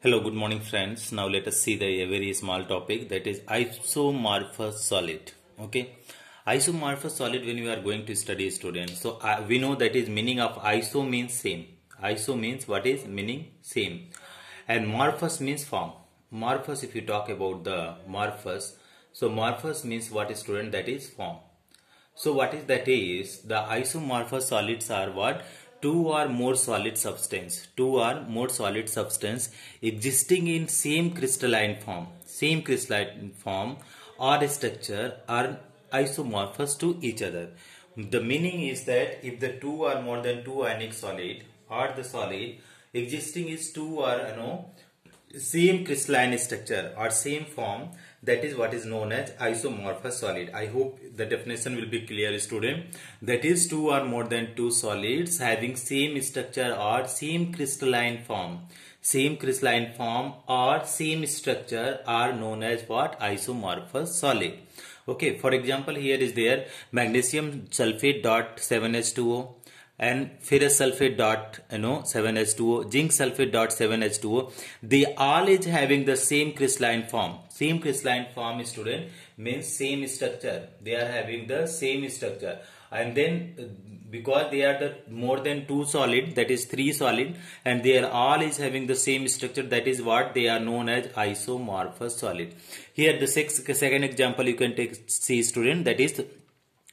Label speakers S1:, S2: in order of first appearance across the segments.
S1: Hello, good morning friends. Now let us see the very small topic that is isomorphous solid. Okay. Isomorphous solid when we are going to study students. So uh, we know that is meaning of iso means same. Iso means what is meaning same. And morphous means form. Morphous if you talk about the morphous. So morphous means what is student that is form. So what is that is the isomorphous solids are what two or more solid substance two or more solid substance existing in same crystalline form same crystalline form or structure are isomorphous to each other. The meaning is that if the two are more than two ionic solid or the solid existing is two or you know same crystalline structure or same form that is what is known as isomorphous solid. I hope the definition will be clear student. That is two or more than two solids having same structure or same crystalline form. Same crystalline form or same structure are known as what? Isomorphous solid. Okay for example here is there magnesium sulfate dot 7h2o and ferrous sulfate dot you know 7h2o zinc sulfate dot 7h2o they all is having the same crystalline form. Same crystalline form student means same structure. They are having the same structure. And then uh, because they are the more than two solid that is three solid and they are all is having the same structure that is what they are known as isomorphous solid. Here the six, second example you can take see student that is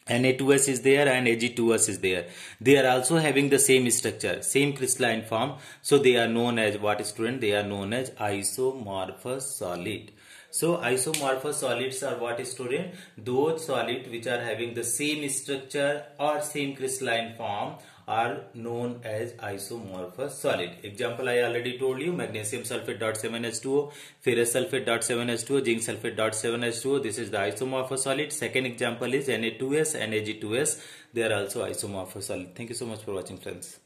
S1: Na2S is there and Ag2S is there. They are also having the same structure, same crystalline form. So they are known as what student? They are known as isomorphous solid. So isomorphous solids are what student? Those solids which are having the same structure or same crystalline form are known as isomorphous solid. Example I already told you magnesium sulfate dot 7H2O, ferrous sulfate dot 7H2O, zinc sulfate dot 7H2O. This is the isomorphous solid. Second example is Na2S and Ag2S. They are also isomorphous solid. Thank you so much for watching friends.